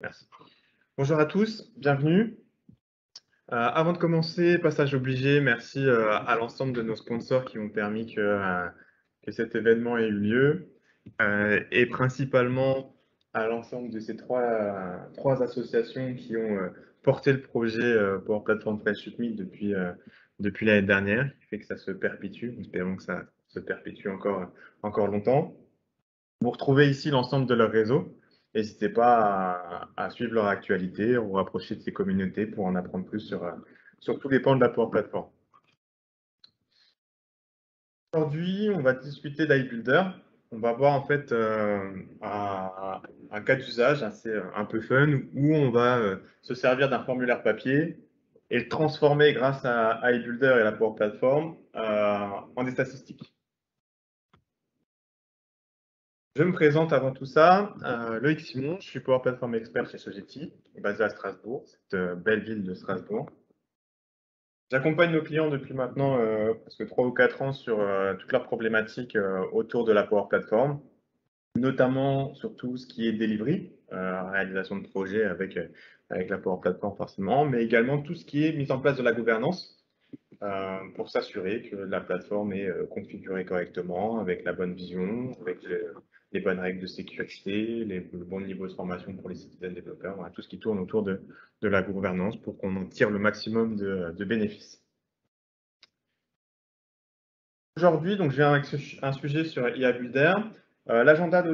Merci. Bonjour à tous, bienvenue. Euh, avant de commencer, passage obligé, merci euh, à l'ensemble de nos sponsors qui ont permis que, euh, cet événement ait eu lieu et principalement à l'ensemble de ces trois, associations qui ont porté le projet pour plateforme Fresh Meet depuis, depuis l'année dernière, qui fait que ça se perpétue. Espérons que ça se perpétue encore, encore longtemps. Vous retrouvez ici l'ensemble de leur réseau. N'hésitez pas à, suivre leur actualité, vous rapprocher de ces communautés pour en apprendre plus sur, euh, sur tous les pans de la Power Platform. Aujourd'hui, on va discuter d'iBuilder. On va voir en fait euh, un, cas d'usage assez euh, un peu fun où on va se servir d'un formulaire papier et le transformer grâce à iBuilder et la Power Platform en des statistiques. Je me présente avant tout ça, euh, Loïc Simon, je suis Power Platform Expert chez Sogeti, basé à Strasbourg, cette euh, belle ville de Strasbourg. J'accompagne nos clients depuis maintenant euh, presque 3 ou 4 ans sur toutes leurs problématiques autour de la Power Platform, notamment sur tout ce qui est delivery, réalisation de projets avec, avec la Power Platform forcément, mais également tout ce qui est mise en place de la gouvernance pour s'assurer que la plateforme est configurée correctement, avec la bonne vision, avec les bonnes règles de sécurité, les, le bon niveau de formation pour les citoyens développeurs, tout ce qui tourne autour de, la gouvernance pour qu'on en tire le maximum de, bénéfices. Aujourd'hui, donc j'ai un, sujet sur IA Builder. Euh, L'agenda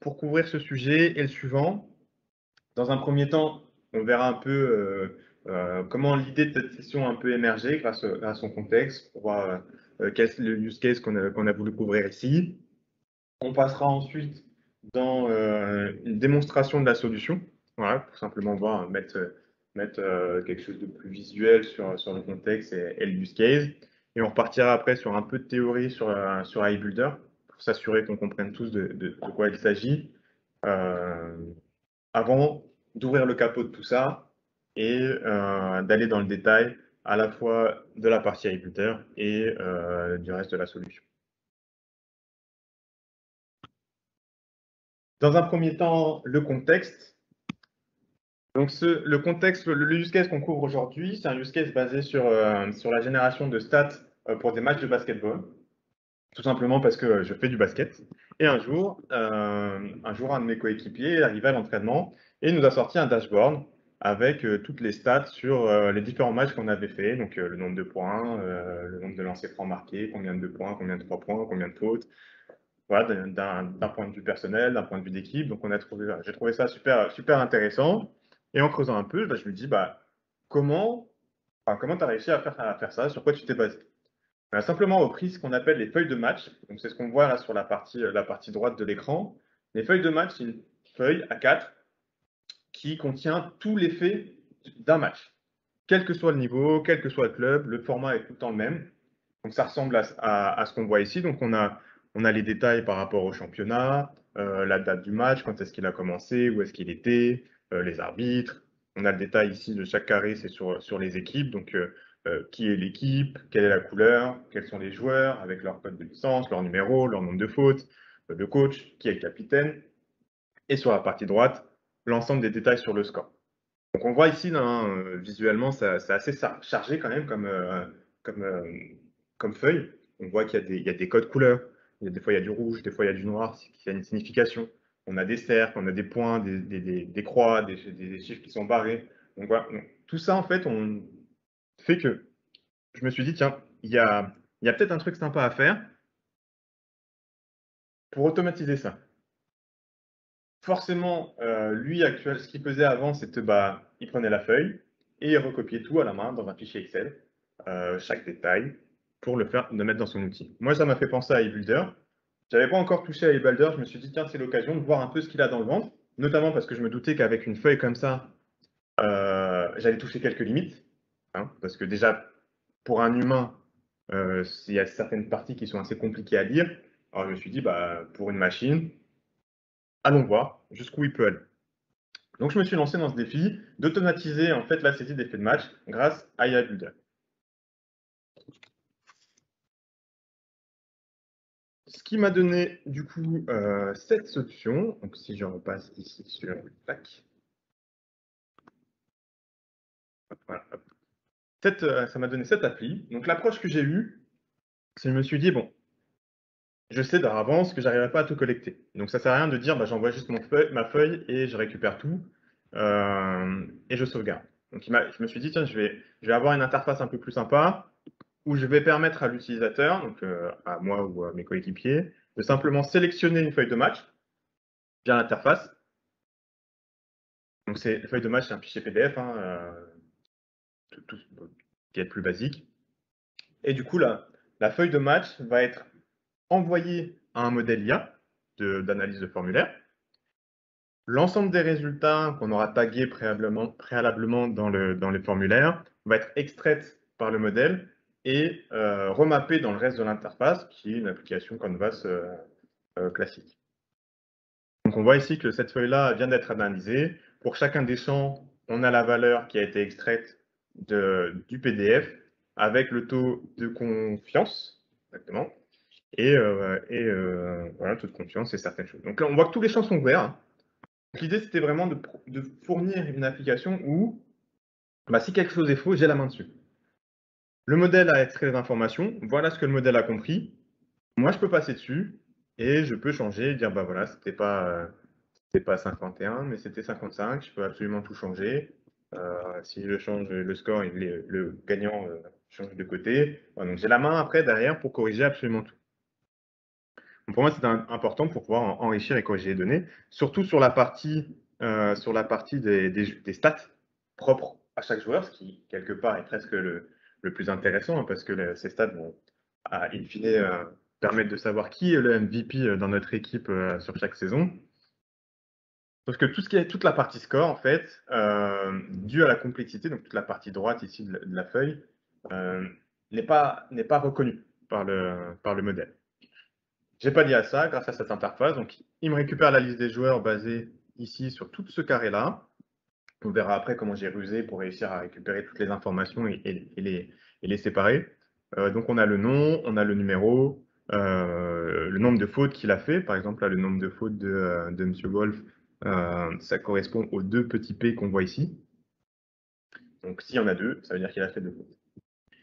pour couvrir ce sujet est le suivant. Dans un premier temps, on verra un peu euh, euh, comment l'idée de cette session a un peu émergé grâce à son contexte, pour voir quel est le use case qu'on a, a, voulu couvrir ici. On passera ensuite dans euh, une démonstration de la solution, pour simplement voir, mettre, euh, quelque chose de plus visuel sur, le contexte et, le use case. Et on repartira après sur un peu de théorie sur, euh, sur iBuilder, pour s'assurer qu'on comprenne tous de, de, quoi il s'agit, avant d'ouvrir le capot de tout ça et d'aller dans le détail à la fois de la partie iBuilder et du reste de la solution. Dans un premier temps, le contexte. Donc, le contexte, le, use case qu'on couvre aujourd'hui, c'est un use case basé sur, euh, la génération de stats euh, pour des matchs de basketball. Tout simplement parce que je fais du basket. Et un jour, euh, un jour, un de mes coéquipiers est arrivé à l'entraînement et nous a sorti un dashboard avec toutes les stats sur les différents matchs qu'on avait fait. Donc, le nombre de points, le nombre de lancers francs marqués, combien de points, combien de trois points, combien de fautes, voilà, d'un point de vue personnel, d'un point de vue d'équipe. Donc, j'ai trouvé ça super, super intéressant. Et en creusant un peu, bah, je me dis, bah, comment, comment tu as réussi à faire, à faire ça? Sur quoi tu t'es basé? On a simplement repris ce qu'on appelle les feuilles de match. Donc, c'est ce qu'on voit là sur la partie, la partie droite de l'écran. Les feuilles de match, c'est une feuille à 4 qui contient tous les faits d'un match. Quel que soit le niveau, quel que soit le club, le format est tout le temps le même. Donc, ça ressemble à, à ce qu'on voit ici. Donc, on a on a les détails par rapport au championnat, euh, la date du match, quand est-ce qu'il a commencé, où est-ce qu'il était, euh, les arbitres. On a le détail ici de chaque carré, c'est sur, les équipes. Donc, euh, qui est l'équipe, quelle est la couleur, quels sont les joueurs avec leur code de licence, leur numéro, leur nombre de fautes, le coach, qui est le capitaine. Et sur la partie droite, l'ensemble des détails sur le score. Donc on voit ici, visuellement, c'est assez chargé quand même comme, feuille. On voit qu'il y, a des codes couleurs, des fois, il y a du rouge, des fois, il y a du noir, qui a une signification. On a des cercles, on a des points, des, croix, des, chiffres qui sont barrés. Donc voilà, tout ça, en fait, fait que je me suis dit, tiens, il y a, y a peut-être un truc sympa à faire pour automatiser ça. Forcément, euh, lui, actuel, ce qu'il faisait avant, c'était bah, il prenait la feuille et il recopiait tout à la main dans un fichier Excel, euh, chaque détail, pour le faire, de mettre dans son outil. Moi, ça m'a fait penser à eBuilder. J'avais pas encore touché à eBuilder, je me suis dit, tiens, c'est l'occasion de voir un peu ce qu'il a dans le ventre, notamment parce que je me doutais qu'avec une feuille comme ça, euh, j'allais toucher quelques limites. Hein, parce que déjà, pour un humain, euh, il y a certaines parties qui sont assez compliquées à lire. Alors je me suis dit, bah, pour une machine, allons voir jusqu'où il peut aller. Donc je me suis lancé dans ce défi d'automatiser en fait la saisie d'effets de match grâce à eBuilder. Ce qui m'a donné du coup euh, cette option Donc si je repasse ici sur le pack. Voilà. Euh, ça m'a donné cette appli. Donc l'approche que j'ai eue, c'est que je me suis dit, bon, je sais d'avance que j'arriverai pas à tout collecter. Donc ça sert à rien de dire, bah, j'envoie juste mon ma feuille et je récupère tout euh, et je sauvegarde. Donc je me suis dit, tiens, je vais, je vais avoir une interface un peu plus sympa où je vais permettre à l'utilisateur, donc à moi ou à mes coéquipiers, de simplement sélectionner une feuille de match via l'interface. Donc c'est feuille de match, c'est un fichier PDF, hein, euh, qui est plus basique. Et du coup, la feuille de match va être envoyée à un modèle IA d'analyse de, formulaire. L'ensemble des résultats qu'on aura tagués préalablement, dans, dans les formulaires va être extraite par le modèle et euh, remappé dans le reste de l'interface, qui est une application Canvas euh, euh, classique. Donc on voit ici que cette feuille-là vient d'être analysée. Pour chacun des champs, on a la valeur qui a été extraite du PDF avec le taux de confiance, exactement, et, et voilà, taux de confiance et certaines choses. Donc là, on voit que tous les champs sont ouverts. L'idée, c'était vraiment de, de, fournir une application où, bah, si quelque chose est faux, j'ai la main dessus. Le modèle a extrait les informations, voilà ce que le modèle a compris. Moi, je peux passer dessus et je peux changer et dire, bah voilà, c'était pas, pas 51, mais c'était 55, je peux absolument tout changer. Euh, si je change le score, le gagnant euh, change de côté. donc j'ai la main après derrière pour corriger absolument tout. pour moi, c'est important pour pouvoir enrichir et corriger les données, surtout sur la partie, euh, sur la partie des, des, stats propres à chaque joueur, ce qui quelque part est presque le, le plus intéressant, hein, parce que ces stats vont, à in fine, euh, permettre de savoir qui est le MVP euh, dans notre équipe euh, sur chaque saison. Parce que tout ce qui est toute la partie score, en fait, due à la complexité, donc toute la partie droite ici de la, feuille, n'est pas, pas reconnue par le, par le modèle. Pas dit à ça grâce à cette interface. Donc, il me récupère la liste des joueurs basée ici sur tout ce carré-là. On verra après comment j'ai rusé pour réussir à récupérer toutes les informations et, les, séparer. Euh, donc on a le nom, on a le numéro, euh, le nombre de fautes qu'il a fait. Par exemple, là, le nombre de fautes de, euh, M. Wolf, ça correspond aux deux petits P qu'on voit ici. Donc s'il y en a deux, ça veut dire qu'il a fait deux fautes.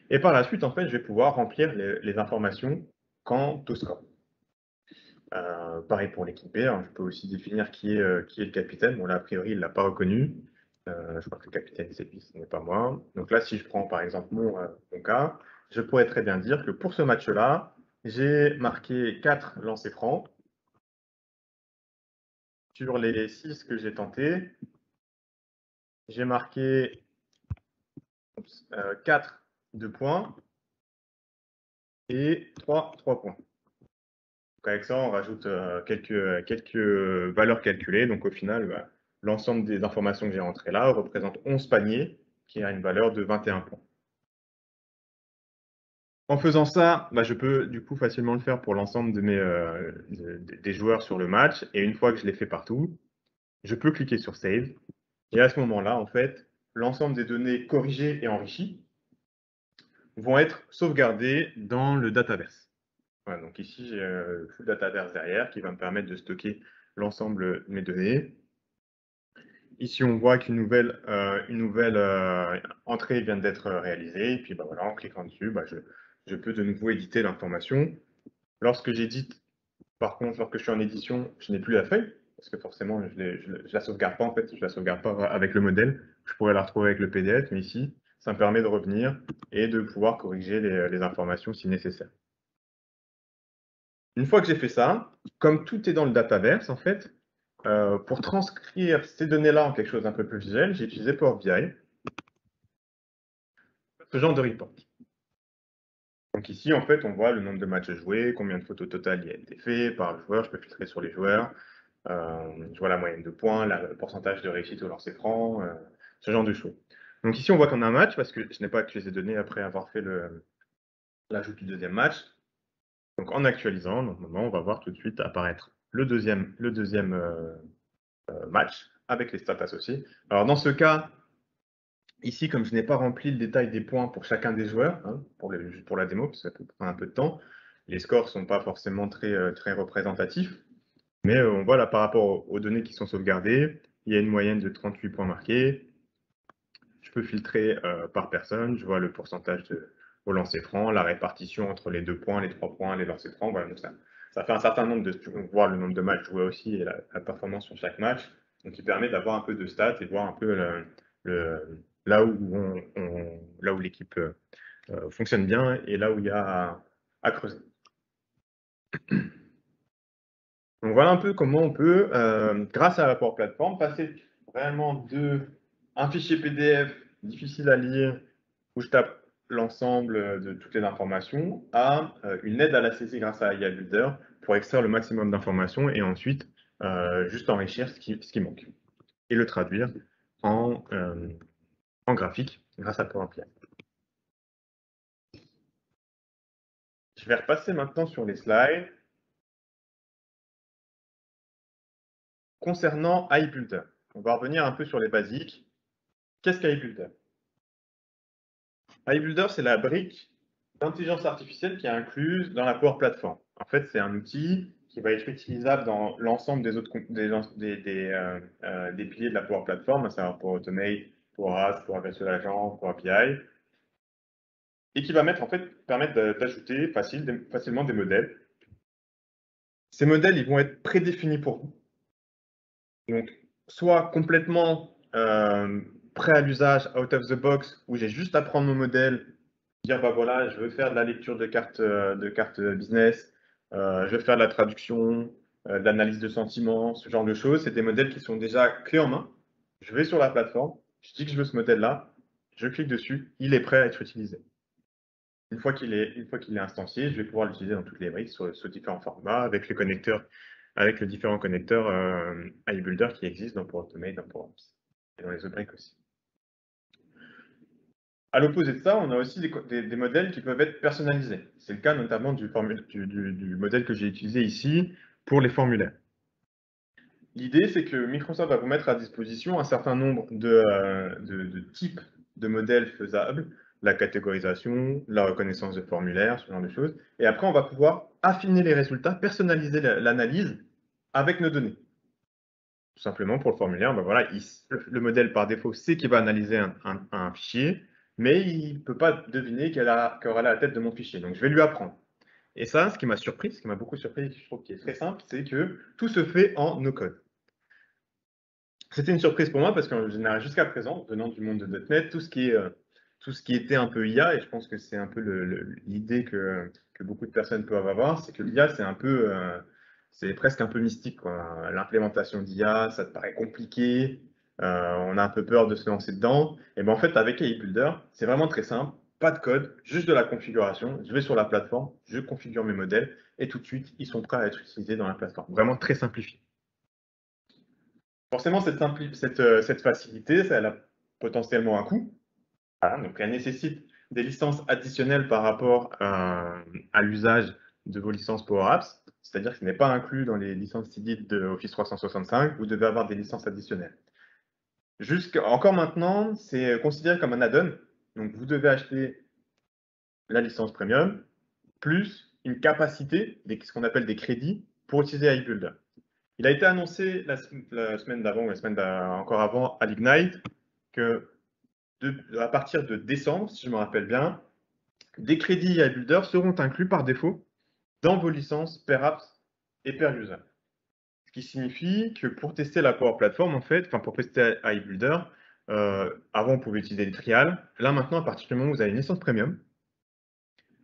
Et par la suite, en fait, je vais pouvoir remplir les, informations quant au score. pareil pour l'équipier, hein. je peux aussi définir qui est, qui est le capitaine. Bon là, a priori, il ne l'a pas reconnu. Euh, je crois que le capitaine c'est lui, ce n'est pas moi. Donc là, si je prends par exemple mon, euh, mon, cas, je pourrais très bien dire que pour ce match-là, j'ai marqué 4 lancers francs. Sur les 6 que j'ai tentés, j'ai marqué 4 euh, de points et 3, 3 points. Donc avec ça, on rajoute quelques, quelques valeurs calculées. Donc au final, bah, l'ensemble des informations que j'ai rentrées là représente 11 paniers qui a une valeur de 21 points. En faisant ça, bah, je peux du coup facilement le faire pour l'ensemble euh, des joueurs sur le match. Et une fois que je l'ai fait partout, je peux cliquer sur Save. Et à ce moment-là, en fait, l'ensemble des données corrigées et enrichies vont être sauvegardées dans le Dataverse. donc ici, j'ai euh, le Dataverse derrière qui va me permettre de stocker l'ensemble de mes données Ici, on voit qu'une nouvelle, euh, euh, entrée vient d'être réalisée. Et puis, bah, voilà, en cliquant dessus, bah, je, peux de nouveau éditer l'information. Lorsque j'édite, par contre, lorsque je suis en édition, je n'ai plus la feuille, parce que forcément, je ne la sauvegarde pas, en fait, je la sauvegarde pas avec le modèle. Je pourrais la retrouver avec le PDF, mais ici, ça me permet de revenir et de pouvoir corriger les, les informations si nécessaire. Une fois que j'ai fait ça, comme tout est dans le Dataverse, en fait, euh, pour transcrire ces données-là en quelque chose d'un peu plus visuel, j'ai utilisé Power BI. Ce genre de report. Donc ici, en fait, on voit le nombre de matchs joués, combien de photos totales il a été fait par le joueur. Je peux filtrer sur les joueurs. Euh, je vois la moyenne de points, le pourcentage de réussite au lancer franc, euh, ce genre de choses. Donc ici, on voit qu'on a un match parce que je n'ai pas actualisé les données après avoir fait l'ajout du deuxième match. Donc en actualisant, normalement, on va voir tout de suite apparaître le deuxième, euh, euh, match avec les stats associées. Alors dans ce cas, ici, comme je n'ai pas rempli le détail des points pour chacun des joueurs, hein, pour, la démo, parce que ça peut prendre un peu de temps, les scores ne sont pas forcément très, euh, représentatifs. Mais on voit là par rapport aux données qui sont sauvegardées, il y a une moyenne de 38 points marqués. Je peux filtrer par personne, je vois le pourcentage de, au lancer franc, la répartition entre les deux points, les trois points, les lancers francs. Voilà, donc ça, ça fait un certain nombre de voir le nombre de matchs joués aussi et la, performance sur chaque match. Donc, il permet d'avoir un peu de stats et voir un peu là où, l'équipe euh, fonctionne bien et là où il y a à, creuser. Donc voilà un peu comment on peut, euh, grâce à la Power passer vraiment de un fichier PDF difficile à lire où je tape l'ensemble de toutes les informations à euh, une aide à la saisie grâce à IA Builder pour extraire le maximum d'informations et ensuite euh, juste enrichir ce qui, ce qui, manque et le traduire en, euh, graphique grâce à Power. Je vais repasser maintenant sur les slides. Concernant iBuilder, on va revenir un peu sur les basiques. Qu'est-ce qu'iBuilder iBuilder, c'est la brique d'intelligence artificielle qui est incluse dans la Power Platform. En fait, c'est un outil qui va être utilisable dans l'ensemble des autres des, euh, euh, des, piliers de la Power Platform, à savoir pour Automate, pour RAS, pour Virtual Agent, pour API, et qui va mettre, en fait, permettre d'ajouter facile, facilement des modèles. Ces modèles, ils vont être prédéfinis pour vous. Donc, soit complètement euh, prêt à l'usage, out of the box, où j'ai juste à prendre mon modèle, dire bah voilà, je veux faire de la lecture de cartes euh, de cartes business, euh, je veux faire de la traduction, euh, de l'analyse de sentiments, ce genre de choses. C'est des modèles qui sont déjà clés en main. Je vais sur la plateforme, je dis que je veux ce modèle-là, je clique dessus, il est prêt à être utilisé. Une fois qu'il est, une est instancié, je vais pouvoir l'utiliser dans toutes les briques sur, différents formats avec les connecteurs, avec les différents connecteurs euh, iBuilder qui existent dans Power Automate, dans Power et dans les autres briques aussi. À l'opposé de ça, on a aussi des, modèles qui peuvent être personnalisés. C'est le cas notamment du, modèle que j'ai utilisé ici pour les formulaires. L'idée, c'est que Microsoft va vous mettre à disposition un certain nombre de, euh, types de modèles faisables, la catégorisation, la reconnaissance de formulaires, ce genre de choses. Et après, on va pouvoir affiner les résultats, personnaliser l'analyse avec nos données. Tout simplement, pour le formulaire, ben le modèle par défaut sait qu'il va analyser un fichier, mais il ne peut pas deviner qu'elle aura la tête de mon fichier. Donc, je vais lui apprendre. Et ça, ce qui m'a surpris, ce qui m'a beaucoup surpris, je trouve qui est très simple, c'est que tout se fait en no-code. C'était une surprise pour moi parce qu'en général, jusqu'à présent, venant du monde de .NET, tout ce qui, est, euh, tout ce qui était un peu IA, et je pense que c'est un peu l'idée que, beaucoup de personnes peuvent avoir, c'est que l'IA, c'est un peu, euh, c'est presque un peu mystique. L'implémentation d'IA, ça te paraît compliqué, euh, on a un peu peur de se lancer dedans. Et ben en fait, avec AI Builder, c'est vraiment très simple. Pas de code, juste de la configuration. Je vais sur la plateforme, je configure mes modèles et tout de suite, ils sont prêts à être utilisés dans la plateforme. Vraiment très simplifié. Forcément, cette, euh, facilité, ça, elle a potentiellement un coût. donc, elle nécessite des licences additionnelles par rapport à, à l'usage de vos licences Power Apps. C'est-à-dire que ce n'est pas inclus dans les licences CIDIT de Office 365. Vous devez avoir des licences additionnelles. Encore maintenant, c'est considéré comme un add-on. Donc, vous devez acheter la licence premium plus une capacité, ce qu'on appelle des crédits, pour utiliser iBuilder. Il a été annoncé la, semaine d'avant, la semaine encore avant, à l'Ignite, que à partir de décembre, si je me rappelle bien, des crédits iBuilder seront inclus par défaut dans vos licences per apps et per user qui signifie que pour tester la Power Platform, en fait, enfin pour tester iBuilder, euh, avant on pouvait utiliser les trials. Là maintenant, à partir du moment où vous avez une licence premium,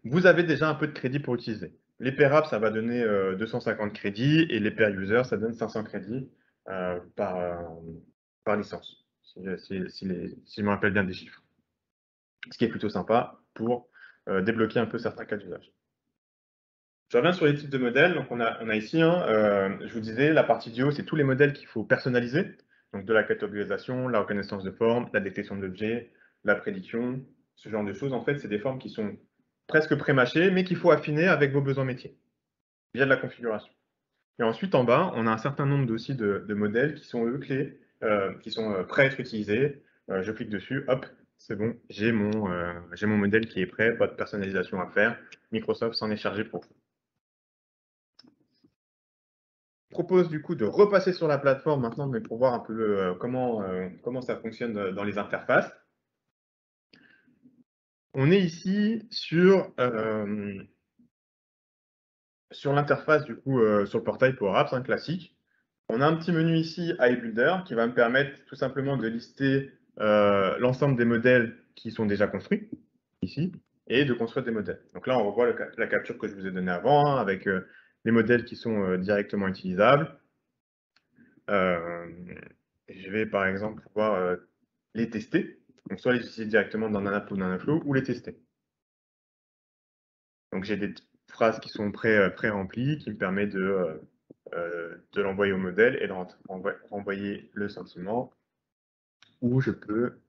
vous avez déjà un peu de crédit pour utiliser. Les pair ça va donner 250 euh, crédits et les pair user, ça donne 500 crédits euh, par, par licence, si, je me rappelle bien des chiffres. Ce qui est plutôt sympa pour débloquer un peu certains cas d'usage. Je reviens sur les types de modèles. Donc, on a, ici, hein, euh, je vous disais, la partie du haut, c'est tous les modèles qu'il faut personnaliser. Donc, de la catégorisation, la reconnaissance de forme, la détection d'objets, la prédiction, ce genre de choses. En fait, c'est des formes qui sont presque pré-mâchées, mais qu'il faut affiner avec vos besoins métiers, via de la configuration. Et ensuite, en bas, on a un certain nombre aussi de, modèles qui sont, eux, clés, euh, qui sont euh, prêts à être utilisés. je clique dessus, hop, c'est bon, j'ai mon, mon modèle qui est prêt, pas de personnalisation à faire. Microsoft s'en est chargé pour vous propose du coup de repasser sur la plateforme maintenant, mais pour voir un peu euh, comment, euh, comment ça fonctionne dans les interfaces. on est ici sur, euh, l'interface, du coup, euh, sur le portail Power Apps, un classique. On a un petit menu ici, iBuilder, qui va me permettre tout simplement de lister euh, l'ensemble des modèles qui sont déjà construits, ici, et de construire des modèles. Donc là, on revoit la capture que je vous ai donnée avant, hein, avec les modèles qui sont directement utilisables. je vais, par exemple, pouvoir les tester. Donc, soit les utiliser directement dans Nanaplow ou Nanaflow, ou les tester. Donc, j'ai des phrases qui sont pré-remplies, qui me permettent de, euh, euh, de l'envoyer au modèle et de renvoyer le sentiment, ou je peux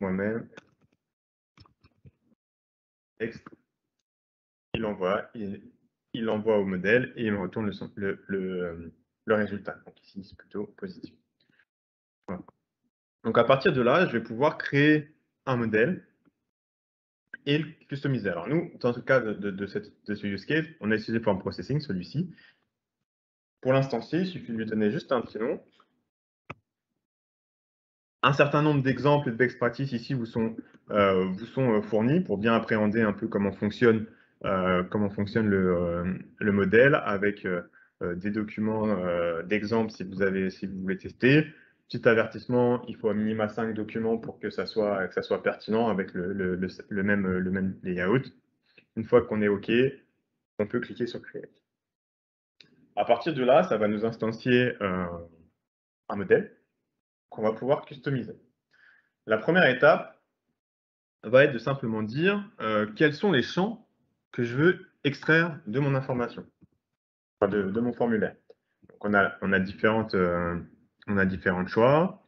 moi-même il l'envoie, il, l'envoie au modèle et il me retourne le, le, résultat. Donc ici, c'est plutôt positif. Donc à partir de là, je vais pouvoir créer un modèle et le customiser. Alors nous, dans le cas de, ce use case, on a utilisé Form Processing, celui-ci. Pour l'instancier, il suffit de lui donner juste un petit nom. Un certain nombre d'exemples et de best practices ici vous sont, euh, euh, fournis pour bien appréhender un peu comment fonctionne, euh, comment fonctionne le, le modèle avec des documents d'exemples si vous avez si vous voulez tester, Petit avertissement, il faut à minima 5 documents pour que ça soit, que ça soit pertinent avec le, le, même, le même layout. Une fois qu'on est OK, on peut cliquer sur Create. À partir de là, ça va nous instancier euh, un modèle qu'on va pouvoir customiser. La première étape va être de simplement dire euh, quels sont les champs que je veux extraire de mon information, de, mon formulaire. Donc on a, différentes, euh, on a différents choix.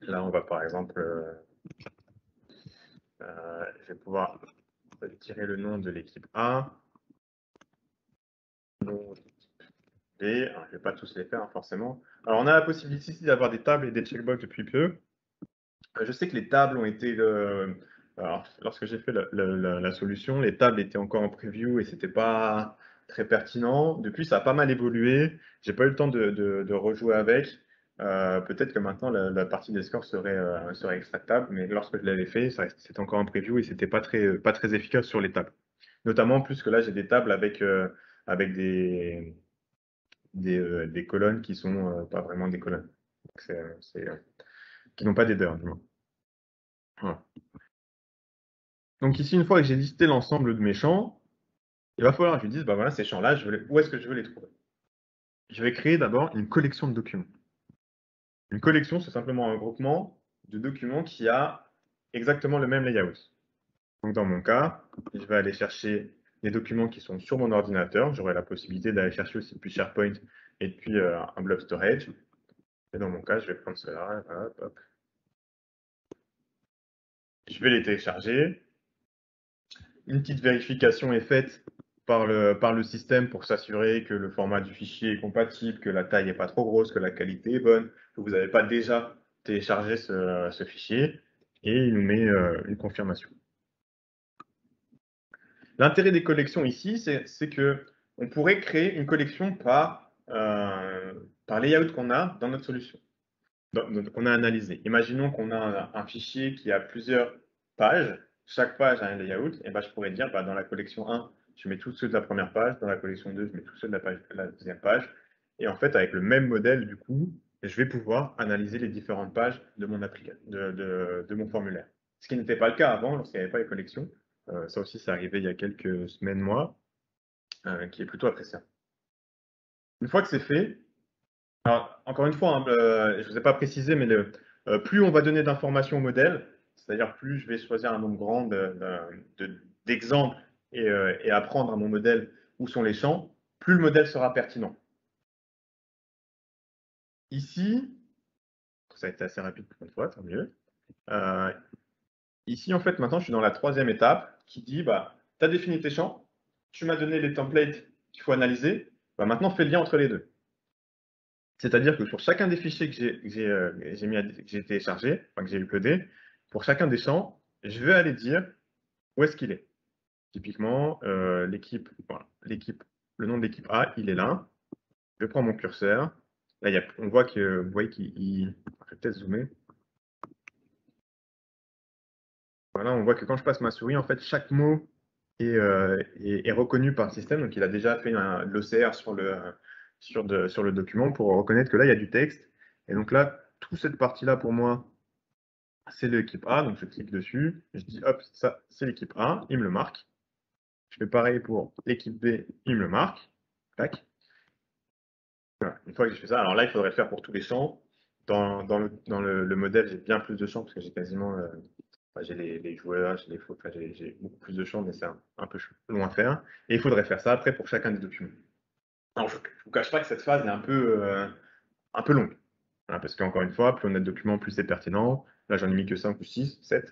Là, on va par exemple, euh, euh, je vais pouvoir tirer le nom de l'équipe A, nom de l'équipe B. je ne vais pas tous les faire hein, forcément. Alors, on a la possibilité d'avoir des tables et des checkbox depuis peu. Je sais que les tables ont été, lorsque j'ai fait la, solution, les tables étaient encore en preview et c'était pas très pertinent. Depuis, ça a pas mal évolué. J'ai pas eu le temps de rejouer avec. Euh, peut-être que maintenant la, partie des scores serait, euh, serait extractable, mais lorsque je l'avais fait, c'était encore en preview et c'était pas très, pas très efficace sur les tables. Notamment plus que là, j'ai des tables avec, euh, des, des, des, colonnes qui sont pas vraiment des colonnes, qui n'ont pas d'header du moins. Donc ici, une fois que j'ai listé l'ensemble de mes champs, il va falloir que je dise, bah voilà, ces champs-là, où est-ce que je veux les trouver? Je vais créer d'abord une collection de documents. Une collection, c'est simplement un groupement de documents qui a exactement le même layout. Donc dans mon cas, je vais aller chercher les documents qui sont sur mon ordinateur. J'aurai la possibilité d'aller chercher aussi depuis SharePoint et puis euh, un blob storage. Et dans mon cas, je vais prendre cela. Je vais les télécharger. Une petite vérification est faite par le, système pour s'assurer que le format du fichier est compatible, que la taille n'est pas trop grosse, que la qualité est bonne, que vous n'avez pas déjà téléchargé ce, fichier, et il nous met euh, une confirmation. L'intérêt des collections ici, c'est que on pourrait créer une collection par, euh, layout qu'on a dans notre solution, qu'on a analysé. Imaginons qu'on a un, fichier qui a plusieurs pages, chaque page a un layout, et ben je pourrais dire bah, dans la collection 1, je mets tous ceux de la première page, dans la collection 2, je mets tous ceux de la, deuxième page. Et en fait, avec le même modèle, du coup, je vais pouvoir analyser les différentes pages de mon, formulaire. Ce qui n'était pas le cas avant, lorsqu'il n'y avait pas les collections. Euh, ça aussi, c'est arrivé il y a quelques semaines, mois, euh, qui est plutôt appréciable. Une fois que c'est fait, alors, encore une fois, hein, euh, je ne vous ai pas précisé, mais le, plus on va donner d'informations au modèle, c'est-à-dire plus je vais choisir un nombre grand d'exemples euh, et, apprendre à mon modèle où sont les champs, plus le modèle sera pertinent. Ici, ça a été assez rapide pour une fois, tant mieux. Euh, ici, en fait, maintenant, je suis dans la troisième étape qui dit, bah, tu as défini tes champs, tu m'as donné les templates qu'il faut analyser, bah, maintenant, fais le lien entre les deux. C'est-à-dire que sur chacun des fichiers que j'ai euh, téléchargés, enfin, que j'ai pour chacun des champs, je vais aller dire où est-ce qu'il est. Typiquement, euh, l'équipe, le nom de l'équipe A, il est là. Je prends mon curseur. Là, on voit que, vous voyez qu'il, je vais peut-être zoomer. voilà, on voit que quand je passe ma souris, en fait, chaque mot est, euh, reconnu par le système. Donc, il a déjà fait l'OCR sur le, sur le document pour reconnaître que là, il y a du texte. Et donc là, toute cette partie-là, pour moi, c'est l'équipe A. Donc, je clique dessus. Je dis, hop, ça, c'est l'équipe A. Il me le marque. Je fais pareil pour l'équipe B. Il me le marque. Tac. Une fois que j'ai fait ça, alors là, il faudrait le faire pour tous les champs. Dans, dans, le, dans le, le, modèle, j'ai bien plus de champs parce que j'ai quasiment euh, j'ai les, joueurs, j'ai les fautes, j'ai beaucoup plus de champs, mais c'est un, un, peu long à faire. Et il faudrait faire ça après pour chacun des documents. Je ne vous cache pas que cette phase est un peu, euh, un peu longue. Hein, parce qu'encore une fois, plus on a de documents, plus c'est pertinent. Là, j'en ai mis que 5 ou 6, 7.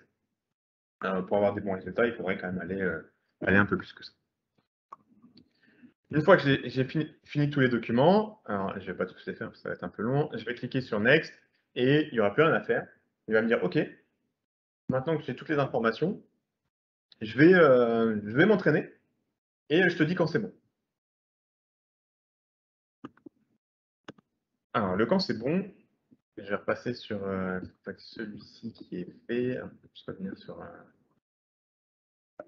Euh, pour avoir des bons résultats, il faudrait quand même aller, euh, aller un peu plus que ça. Une fois que j'ai fini, tous les documents, alors je ne vais pas tous les faire, ça va être un peu long, je vais cliquer sur Next et il n'y aura plus rien à faire. Il va me dire OK, maintenant que j'ai toutes les informations, je vais, euh, je vais m'entraîner et je te dis quand c'est bon. Alors, le camp, c'est bon. Je vais repasser sur euh, celui-ci qui est fait. Je vais revenir sur. Euh,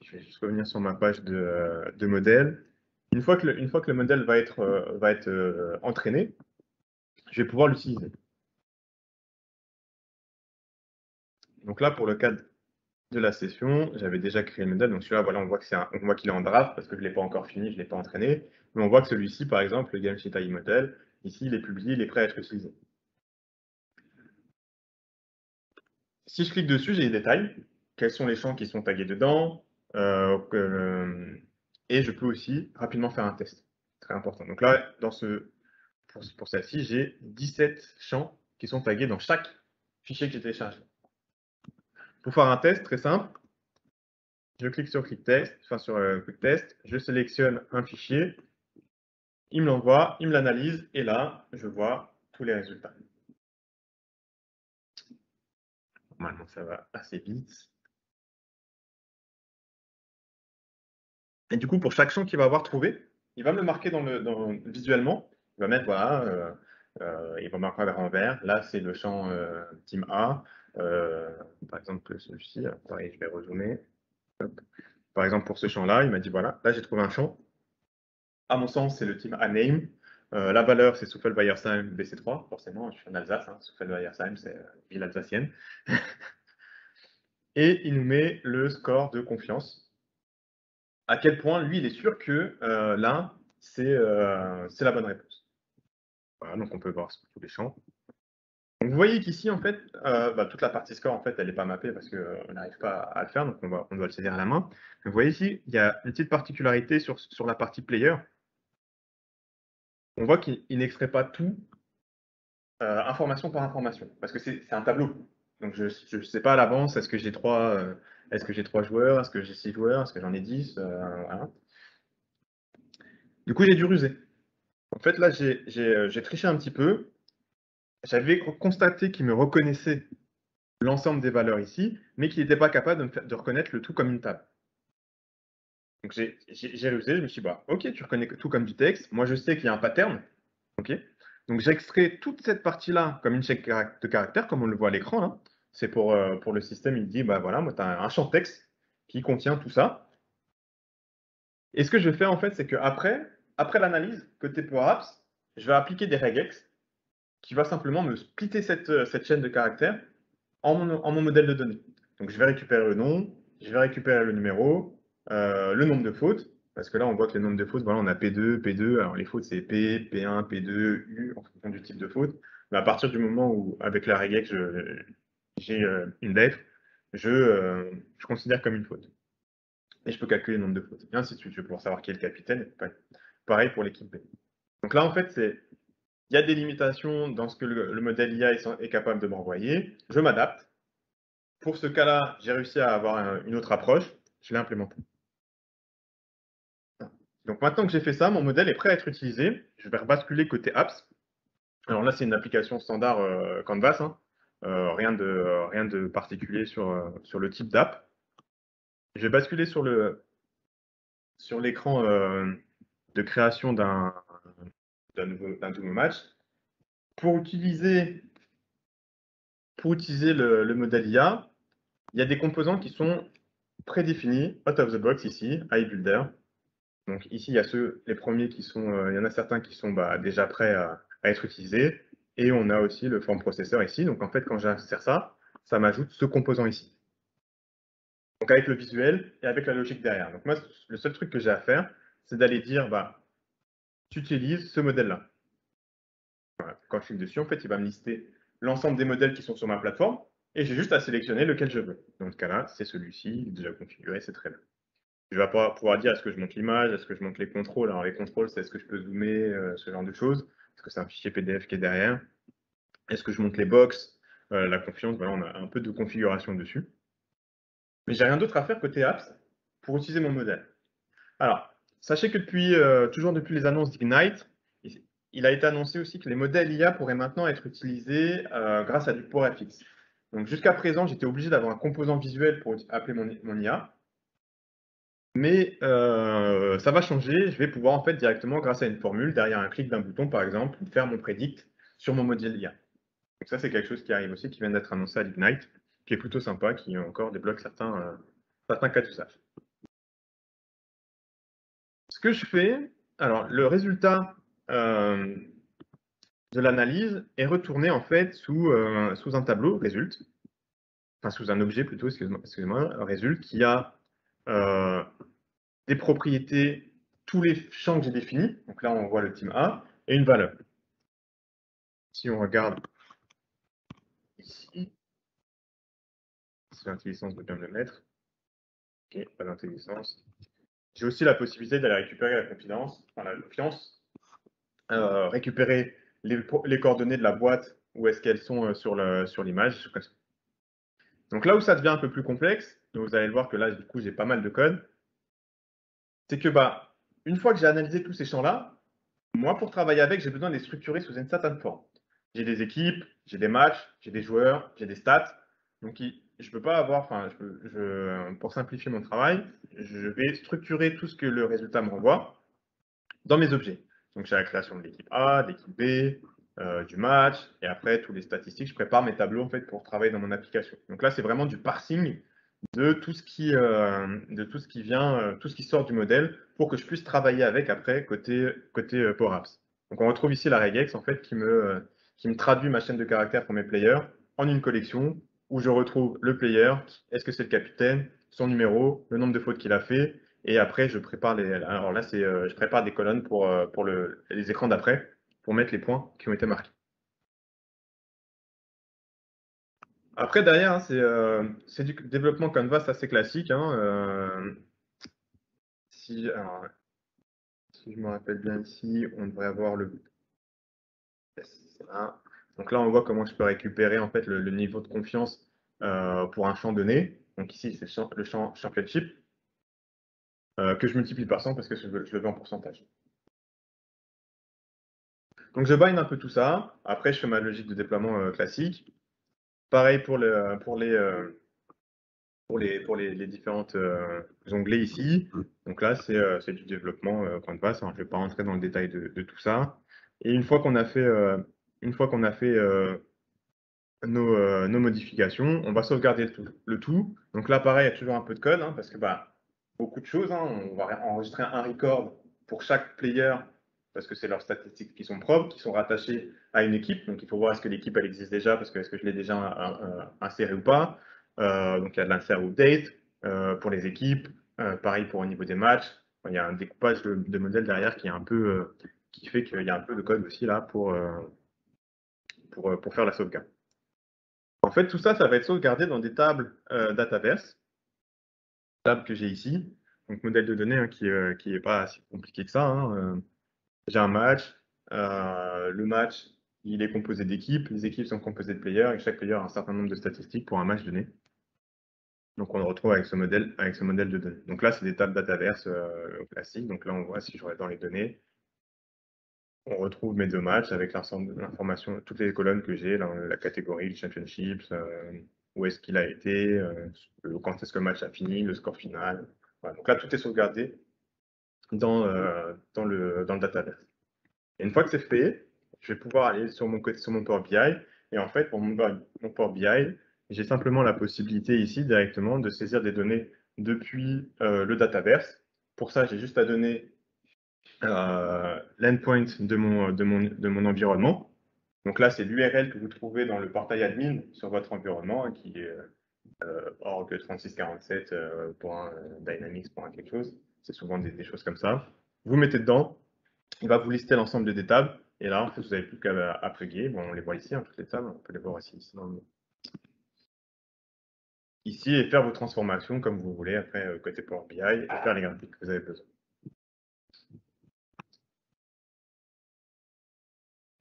juste revenir sur ma page de, modèle. Une fois, que le, modèle va être, entraîné, je vais pouvoir l'utiliser. Donc là, pour le cadre de la session, j'avais déjà créé le modèle. Donc celui-là, voilà, on voit qu'il est en draft parce que je ne l'ai pas encore fini, je ne l'ai pas entraîné. Mais on voit que celui-ci, par exemple, le Game Sheet AI Model, ici, il est publié, il est prêt à être utilisé. Si je clique dessus, j'ai les détails. Quels sont les champs qui sont tagués dedans euh, Et je peux aussi rapidement faire un test. Très important. Donc là, dans ce, pour, pour celle-ci, j'ai 17 champs qui sont tagués dans chaque fichier que j'ai téléchargé. Pour faire un test très simple, je clique sur Quick Test, enfin sur euh, Quick Test, je sélectionne un fichier, il me l'envoie, il me l'analyse, et là, je vois tous les résultats. Normalement, ça va assez vite. Et du coup, pour chaque champ qu'il va avoir trouvé, il va me le marquer visuellement. Il va mettre, voilà, euh, euh, il va marquer en vert. Là, c'est le champ Team A. Euh, par exemple, celui-ci, pareil, je vais rezoomer. Par exemple, pour ce champ-là, il m'a dit voilà, là j'ai trouvé un champ. À mon sens, c'est le team A-name. Euh, la valeur, c'est Souffel-Bayersheim BC3, forcément, je suis en Alsace, hein. Souffel-Bayersheim, c'est euh, ville alsacienne. Et il nous met le score de confiance. À quel point, lui, il est sûr que là, c'est la bonne réponse. Voilà, donc on peut voir tous les champs vous voyez qu'ici, en fait, euh, bah, toute la partie score, en fait, elle n'est pas mappée parce qu'on euh, n'arrive pas à le faire, donc on, doit le saisir à la main. vous voyez ici, il y a une petite particularité sur, la partie player. On voit qu'il n'extrait pas tout euh, information par information, parce que c'est un tableau. Donc je ne sais pas à l'avance, est-ce que j'ai trois, est-ce que j'ai trois joueurs, est-ce que j'ai six joueurs, est-ce que j'en ai dix, Du coup, j'ai dû ruser. En fait, là, j'ai triché un petit peu j'avais constaté qu'il me reconnaissait l'ensemble des valeurs ici, mais qu'il n'était pas capable de, reconnaître le tout comme une table. Donc j'ai réussi, je me suis dit, bah, ok, tu reconnais tout comme du texte, moi je sais qu'il y a un pattern, ok Donc j'extrais toute cette partie-là comme une chaîne de caractère, comme on le voit à l'écran, c'est pour, euh, pour le système, il dit, bah voilà, moi tu as un champ texte qui contient tout ça. Et ce que je vais faire en fait, c'est qu'après, après, l'analyse, côté Power Apps, je vais appliquer des regex qui va simplement me splitter cette, euh, cette chaîne de caractères en mon, en mon, modèle de données. Donc je vais récupérer le nom, je vais récupérer le numéro, euh, le nombre de fautes, parce que là on voit que le nombre de fautes, voilà, on a P2, P2, alors les fautes c'est P, P1, P2, U, en fonction du type de faute. Mais à partir du moment où, avec la regex, j'ai euh, une def, je, je considère comme une faute. Et je peux calculer le nombre de fautes. Et ainsi de suite, je vais pouvoir savoir qui est le capitaine. Pareil pour l'équipe B. Donc là, en fait, c'est il y a des limitations dans ce que le, modèle IA est, capable de m'envoyer. Je m'adapte. Pour ce cas-là, j'ai réussi à avoir une autre approche. Je l'ai implémenté. Donc maintenant que j'ai fait ça, mon modèle est prêt à être utilisé. Je vais rebasculer côté apps. Alors là, c'est une application standard euh, Canvas. Hein. Euh, rien, de, rien de particulier sur, euh, sur le type d'app. Je vais basculer sur sur l'écran de création d'un d'un nouveau, match. Pour utiliser pour utiliser le, le, modèle IA, il y a des composants qui sont prédéfinis, out of the box ici, iBuilder. Donc ici, il y a ceux, les premiers qui sont, euh, il y en a certains qui sont bah, déjà prêts à, être utilisés. Et on a aussi le form processor ici. Donc en fait, quand j'insère ça, ça m'ajoute ce composant ici. Donc avec le visuel et avec la logique derrière. Donc moi, le seul truc que j'ai à faire, c'est d'aller dire, bah, tu utilises ce modèle-là. Quand je clique dessus, en fait, il va me lister l'ensemble des modèles qui sont sur ma plateforme et j'ai juste à sélectionner lequel je veux. Dans ce cas-là, c'est celui-ci, déjà configuré, c'est très bien. Je vais pouvoir dire est-ce que je monte l'image, est-ce que je monte les contrôles? Alors les contrôles, c'est est-ce que je peux zoomer, euh, ce genre de choses? Est-ce que c'est un fichier PDF qui est derrière? Est-ce que je monte les box euh, La confiance, voilà, on a un peu de configuration dessus. Mais j'ai rien d'autre à faire côté apps pour utiliser mon modèle. Alors, sachez que depuis, euh, toujours depuis les annonces d'Ignite, il a été annoncé aussi que les modèles IA pourraient maintenant être utilisés grâce à du PowerFX. Donc jusqu'à présent, j'étais obligé d'avoir un composant visuel pour appeler mon, IA. Mais euh, ça va changer. Je vais pouvoir en fait directement, grâce à une formule, derrière un clic d'un bouton par exemple, faire mon predict sur mon modèle IA. Donc ça, c'est quelque chose qui arrive aussi, qui vient d'être annoncé à l'Ignite, qui est plutôt sympa, qui encore débloque certains, euh, certains cas. Ce que je fais, alors le résultat euh, de l'analyse est retourné en fait sous, euh, sous un tableau résulte, enfin sous un objet plutôt, excusez-moi, résulte qui a euh, des propriétés, tous les champs que j'ai définis, donc là on voit le team A, et une valeur. Si on regarde ici, c'est l'intelligence de bien le mettre, ok, pas d'intelligence. J'ai aussi la possibilité d'aller récupérer la la confiance, euh, récupérer les, coordonnées de la boîte où est-ce qu'elles sont euh, sur l'image. Donc là où ça devient un peu plus complexe, vous allez le voir que là, du coup, j'ai pas mal de code, c'est que bah, une fois que j'ai analysé tous ces champs-là, moi, pour travailler avec, j'ai besoin de les structurer sous une certaine forme. J'ai des équipes, j'ai des matchs, j'ai des joueurs, j'ai des stats. Donc, je peux pas avoir, enfin, pour simplifier mon travail, je vais structurer tout ce que le résultat me renvoie dans mes objets. Donc j'ai la création de l'équipe A, de l'équipe B, euh, du match, et après tous les statistiques, je prépare mes tableaux en fait pour travailler dans mon application. Donc là, c'est vraiment du parsing de tout ce qui, euh, de tout ce qui vient, euh, tout ce qui sort du modèle pour que je puisse travailler avec après côté, côté Power Apps. Donc on retrouve ici la regex en fait qui me, qui me traduit ma chaîne de caractères pour mes players en une collection où je retrouve le player, est-ce que c'est le capitaine, son numéro, le nombre de fautes qu'il a fait, et après, je prépare les. Alors là, c'est, euh, je prépare des colonnes pour, euh, pour le, les écrans d'après, pour mettre les points qui ont été marqués. Après, derrière, hein, euh, c'est, du développement Canvas assez classique. Hein, si, si je me rappelle bien ici, on devrait avoir le. Donc là, on voit comment je peux récupérer en fait le, niveau de confiance pour un champ donné. Donc ici, c'est le champ championship. Euh, que je multiplie par 100 parce que je, le veux en pourcentage. Donc je bind un peu tout ça. Après, je fais ma logique de déploiement euh, classique. Pareil pour, pour, les, euh, pour, les, pour les, différentes onglets ici. Donc là, c'est du développement point de passe. je ne vais pas rentrer dans le détail de, tout ça. Et une fois qu'on a fait, une fois a fait nos, nos, modifications, on va sauvegarder le tout, le tout. Donc là, pareil, il y a toujours un peu de code hein, parce que bah, beaucoup de choses. Hein. On va enregistrer un record pour chaque player parce que c'est leurs statistiques qui sont propres, qui sont rattachées à une équipe. Donc il faut voir est-ce que l'équipe elle existe déjà, parce que est-ce que je l'ai déjà euh, inséré ou pas. Euh, donc il y a de l'insert update euh, pour les équipes, pareil pour au niveau des matchs. Il y a un découpage de, modèles derrière qui est un peu qui fait qu'il y a un peu de code aussi là pour, pour, pour faire la sauvegarde. En fait, tout ça, ça va être sauvegardé dans des tables Dataverse table que j'ai ici. Donc modèle de données hein, qui n'est est pas assez compliqué que ça. Hein. J'ai un match. Euh, le match, il est composé d'équipes. Les équipes sont composées de players et chaque player a un certain nombre de statistiques pour un match donné. Donc on le retrouve avec ce modèle, avec ce modèle de données. Donc là, c'est des tables dataverse classiques. Donc là, on voit si je dans les données, on retrouve mes deux matchs avec l'information, toutes les colonnes que j'ai, la, catégorie, le championships, où est-ce qu'il a été, euh, quand est-ce que le match a fini, le score final. Donc là, tout est sauvegardé dans, euh, dans, le, dans le database. Et une fois que c'est fait, je vais pouvoir aller sur mon sur mon Power BI Et en fait, pour mon, mon Power BI, j'ai simplement la possibilité ici directement de saisir des données depuis euh, le Dataverse. Pour ça, j'ai juste à donner euh, l'endpoint de mon, de, mon, de mon environnement. Donc là, c'est l'URL que vous trouvez dans le portail admin sur votre environnement, qui est euh, org 3647.dynamics. quelque chose. C'est souvent des, choses comme ça. Vous mettez dedans, il va vous lister l'ensemble des tables. Et là, en fait, vous n'avez plus qu'à à. Bon, on les voit ici, hein, toutes les tables. On peut les voir ici, ici dans le ici et faire vos transformations comme vous voulez après euh, côté Power BI et faire les graphiques que vous avez besoin.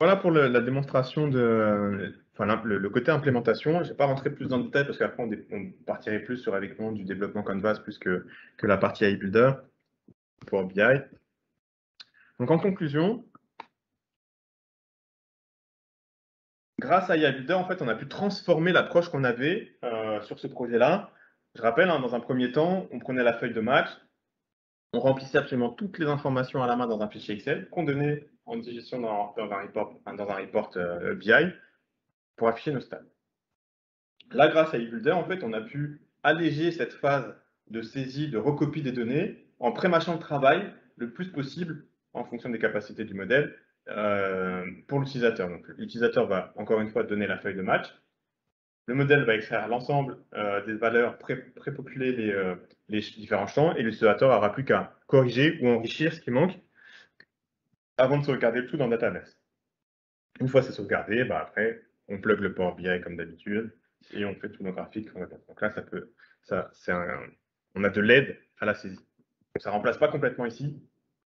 Voilà pour la démonstration de enfin, le, côté implémentation. Je ne vais pas rentrer plus dans le détail parce qu'après on, partirait plus sur avec du développement Canvas plus que, que la partie iBuilder pour BI. Donc en conclusion, grâce à IA en fait, on a pu transformer l'approche qu'on avait euh, sur ce projet-là. Je rappelle, hein, dans un premier temps, on prenait la feuille de match, on remplissait absolument toutes les informations à la main dans un fichier Excel qu'on donnait en digestion dans, un report, dans un report euh, BI pour afficher nos stats. Là, grâce à eBuilder, en fait, on a pu alléger cette phase de saisie, de recopie des données en pré-mâchant le travail le plus possible en fonction des capacités du modèle euh, pour l'utilisateur. Donc, l'utilisateur va encore une fois donner la feuille de match. Le modèle va extraire l'ensemble euh, des valeurs, pré-populer les, euh, les, différents champs et l'utilisateur n'aura plus qu'à corriger ou enrichir ce qui manque avant de sauvegarder le tout dans Database. Une fois c'est sauvegardé, bah après, on plug le port BI comme d'habitude et on fait tous nos graphiques. Donc là, ça peut, ça, un, on a de l'aide à la saisie. Donc ça remplace pas complètement ici,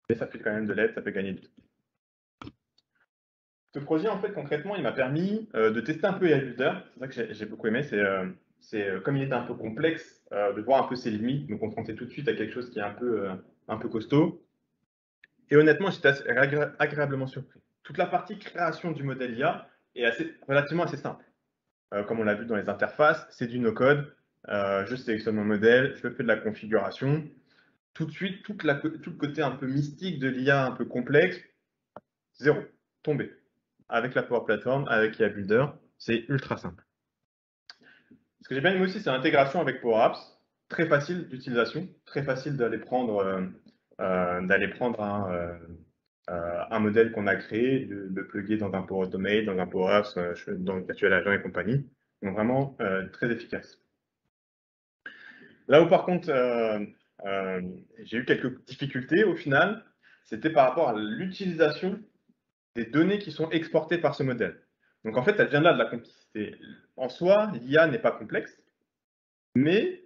mais ça fait quand même de l'aide, ça fait gagner du temps. Ce projet, en fait, concrètement, il m'a permis euh, de tester un peu AI. C'est ça que j'ai beaucoup aimé. C'est euh, euh, comme il était un peu complexe, de voir un peu ses limites, me confronter tout de suite à quelque chose qui est un peu, un peu costaud. Et honnêtement, j'étais agréablement surpris. Toute la partie création du modèle IA est assez, relativement assez simple. comme on l'a vu dans les interfaces, c'est du no-code. je sélectionne mon modèle, je fais de la configuration. Tout de suite, tout le côté un peu mystique de l'IA, un peu complexe, zéro, tombé avec la Power Platform, avec IA Builder. C'est ultra simple. Ce que j'ai bien aimé aussi, c'est l'intégration avec Power Apps. Très facile d'utilisation, très facile d'aller prendre, euh, euh, prendre un, euh, un modèle qu'on a créé, de le plugger dans un Power Automate, dans un Power Apps, dans le Virtual Agent et compagnie. Donc vraiment très efficace. Là où par contre, j'ai eu quelques difficultés au final, c'était par rapport à l'utilisation des données qui sont exportées par ce modèle. Donc en fait, ça vient là de la complexité. En soi, l'IA n'est pas complexe, mais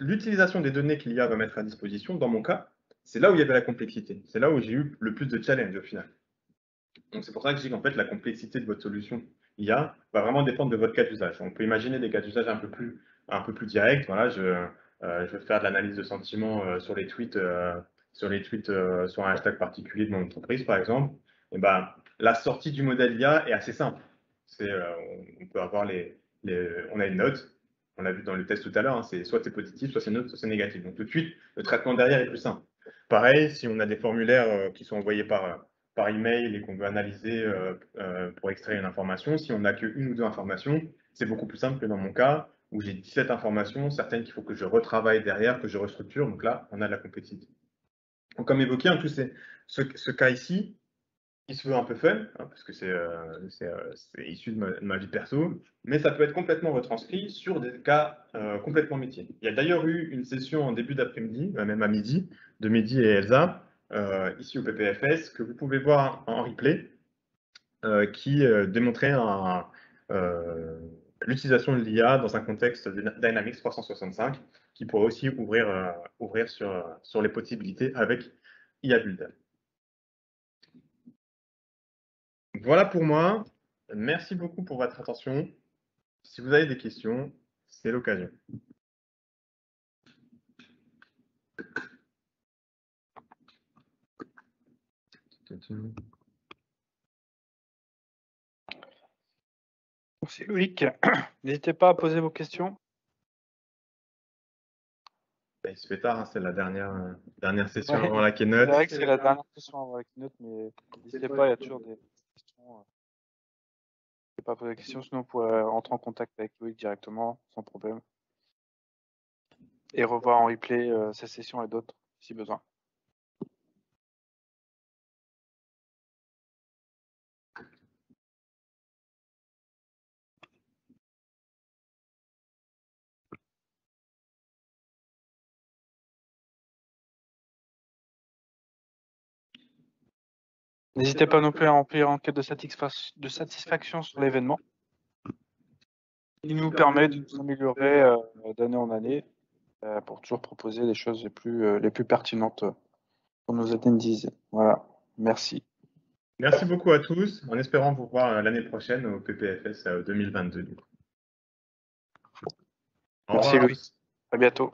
l'utilisation des données que l'IA va mettre à disposition, dans mon cas, c'est là où il y avait la complexité. C'est là où j'ai eu le plus de challenge au final. Donc c'est pour ça que je dis qu'en fait, la complexité de votre solution IA va vraiment dépendre de votre cas d'usage. On peut imaginer des cas d'usage un peu plus, un peu plus directs. Voilà, je, euh, je veux faire de l'analyse de sentiments euh, sur les tweets, euh, sur les tweets sur un hashtag particulier de mon entreprise, par exemple. Eh ben, la sortie du modèle IA est assez simple. C'est, euh, on peut avoir les, on a une note, on l'a vu dans le test tout à l'heure, hein, c'est soit c'est positif, soit c'est neutre, soit c'est négatif. Donc tout de suite, le traitement derrière est plus simple. Pareil, si on a des formulaires euh, qui sont envoyés par, par email et qu'on veut analyser euh, pour extraire une information, si on n'a qu'une ou deux informations, c'est beaucoup plus simple que dans mon cas où j'ai 17 informations, certaines qu'il faut que je retravaille derrière, que je restructure. Donc là, on a de la complexité. Donc, comme évoqué, en tout ce, ce cas ici, qui se veut un peu fun, hein, parce que c'est euh, euh, issu de ma, vie perso, mais ça peut être complètement retranscrit sur des cas euh, complètement métiers. Il y a d'ailleurs eu une session en début d'après-midi, même à midi, de Mehdi et Elsa, ici au PPFS, que vous pouvez voir en replay, qui démontrait l'utilisation de l'IA dans un contexte Dynamics 365, qui pourrait aussi ouvrir, ouvrir sur, sur les possibilités avec IA Builder. Voilà pour moi. Merci beaucoup pour votre attention. Si vous avez des questions, c'est l'occasion. Merci Loïc. N'hésitez pas à poser vos questions. Ben, il se fait tard, hein, c'est la dernière, dernière session avant la keynote. C'est vrai que c'est la dernière session avant la keynote, mais n'hésitez pas, il y a toujours des, pas à poser de questions, sinon vous pouvez rentrer en contact avec Loïc directement, sans problème. Et revoir en replay euh, ces sessions et d'autres, si besoin. N'hésitez pas non plus à remplir enquête de, de satisfaction sur l'événement. Il nous permet de nous améliorer euh, d'année en année euh, pour toujours proposer les choses les plus, euh, les plus pertinentes pour nos attendees. Voilà, merci. Merci beaucoup à tous, en espérant vous voir l'année prochaine au PPFS 2022. Merci Louis. À bientôt.